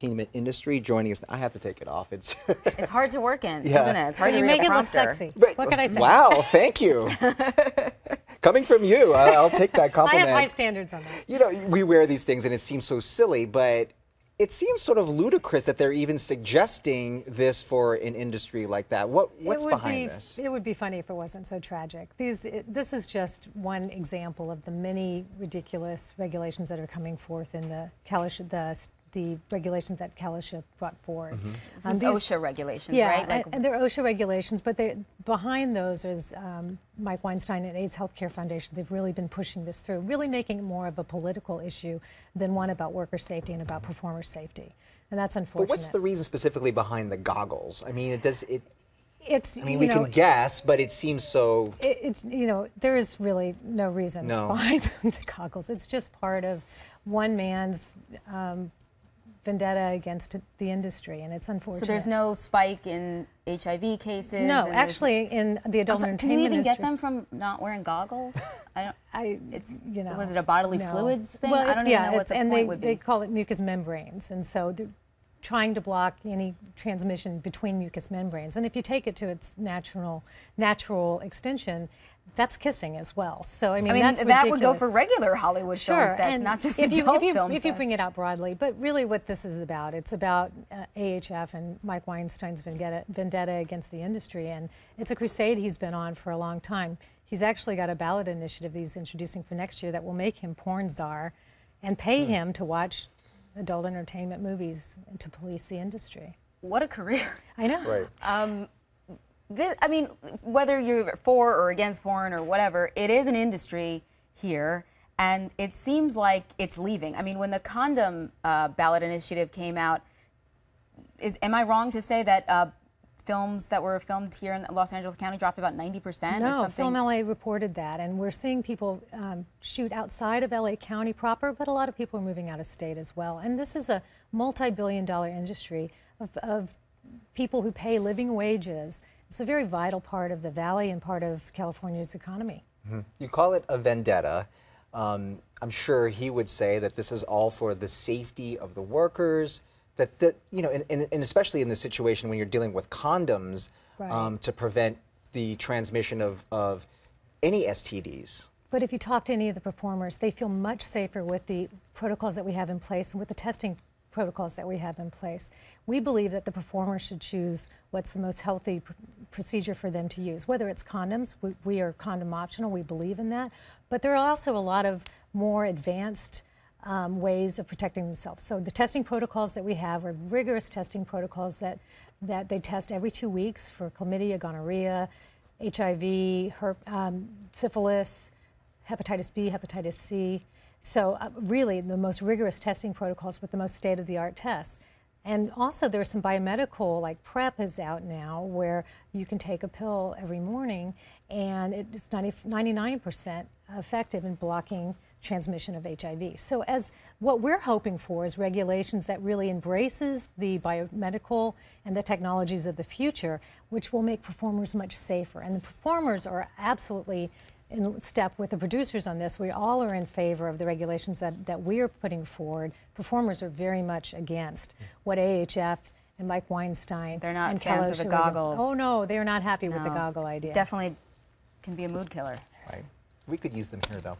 entertainment industry joining us. I have to take it off. It's It's hard to work in, Yeah. isn't it? It's hard You to make it look sexy. But- What can I say? Wow, thank you. Coming from you, I- I'll take that I compliment. have high standards on that. you know, we wear these things and it seems so silly, but it seems sort of ludicrous that they're even suggesting this for an industry like that. What what's behind be, this? It would be funny if it wasn't so tragic. These, it, this is just one example of the many ridiculous regulations that are coming forth in the Cal/OSHA, the, the regulations that Cal/OSHA brought forward. Um, This is these- OSHA regulations, yeah, right? and, and they're OSHA regulations, but they, behind those is um, Mike Weinstein and AIDS Healthcare Foundation. They've really been pushing this through, really making it more of a political issue than one about worker safety and about performer safety. And that's unfortunate. But what's the reason specifically behind the goggles? I mean, it does it. It's, I mean, you we know, can guess, but it seems so. it, it's you know there is really no reason No. behind the goggles. It's just part of one man's um, vendetta against the industry, and it's unfortunate. so there's no spike in HIV cases. no, actually, in the adult sorry, can you entertainment even get them from not wearing goggles? I don't. I, It's you know, was it a bodily no. fluids thing? Well, I don't even yeah, know what the and point they, would they call it mucous membranes, and so they're trying to block any transmission between mucous membranes. And if you take it to its natural natural extension, that's kissing as well. So I mean, I mean, that's that would go for regular Hollywood film Sure, sets, and not just if you, adult if you, film if you bring it out broadly. But really, what this is about, it's about uh, AHF and Mike Weinstein's vendetta, vendetta against the industry, and it's a crusade he's been on for a long time. He's actually got a ballot initiative that he's introducing for next year that will make him porn czar, and pay Hmm. him to watch adult entertainment movies to police the industry. what a career. I know. Right. This, I mean, whether you're for or against porn or whatever, it is an industry here, and it seems like it's leaving. I mean, when the condom uh, ballot initiative came out, is am I wrong to say that uh, films that were filmed here in Los Angeles County dropped about 90 percent or No, something? Film LA reported that, and we're seeing people um, shoot outside of LA County proper, but a lot of people are moving out of state as well. And this is a multi-billion dollar industry of, of people who pay living wages. It's a very vital part of the valley and part of California's economy. You call it a vendetta. Um, I'm sure he would say that this is all for the safety of the workers. That, that you know, and, and, and especially in the situation when you're dealing with condoms Right. um, to prevent the transmission of, of any STDs. But if you talk to any of the performers, they feel much safer with the protocols that we have in place and with the testing protocols that we have in place. We believe that the performer should choose what's the most healthy pr- procedure for them to use, whether it's condoms, we, we are condom optional, we believe in that, but there are also a lot of more advanced um, ways of protecting themselves. So the testing protocols that we have are rigorous testing protocols that, that they test every two weeks for chlamydia, gonorrhea, HIV, herp, um, syphilis, hepatitis B, hepatitis C. So uh, really the most rigorous testing protocols with the most state-of-the-art tests. And also there's some biomedical, like PrEP is out now, where you can take a pill every morning and it's 99% effective in blocking transmission of HIV. So as what we're hoping for is regulations that really embraces the biomedical and the technologies of the future, which will make performers much safer. And the performers are absolutely in step with the producers on this. We all are in favor of the regulations that, that we are putting forward. Performers are very much against what AHF and Mike Weinstein They're not and fans Kelly of the goggles. Oh no, they're not happy with the goggle idea. Definitely can be a mood killer. Right. We could use them here, though.